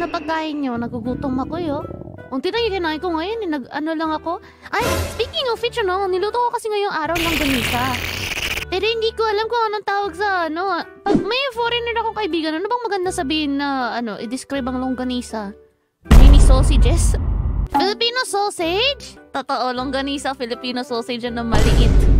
na pagkain nyo. Nagugutom ako yo. Oh. Unti na yung kinain ko ngayon. Eh, Nag, ano lang ako. Ay, speaking of which, ano, niluto ko kasi ngayong araw ng ganisa. Pero hindi ko alam kung anong tawag sa ano. Ah, pag may foreigner akong kaibigan, ano bang maganda sabihin na ano, i-describe ang longganisa? Mini sausages? Filipino sausage? Totoo, longganisa, Filipino sausage yan na maliit